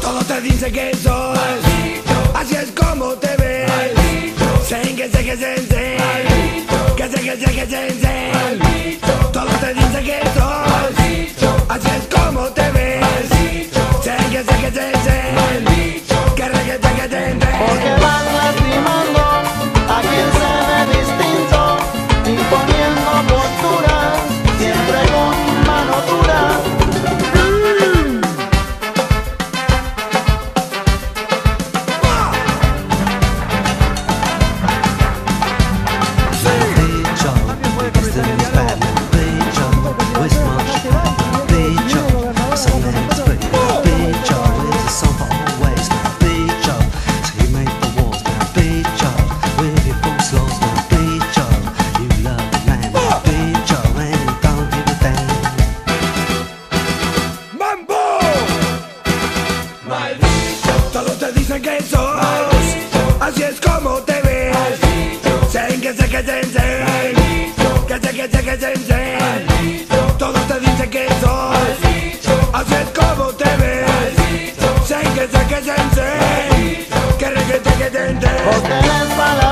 Todos te dicen que sos Así es como te ves. Sen que sé que se sé. Que sé que sé que se sé. Todos te dicen que sos Así es como te ves. Sen que sé que se sé. Que Maldito. Todos te dicen que sos. Maldito. Así es como te ves. Maldito. Sen que se que se Maldito. Que se que se que Maldito. Todos te dicen que sos. Maldito. Así es como te ves. Maldito. Sen que se que Maldito. Que regrete que te Porque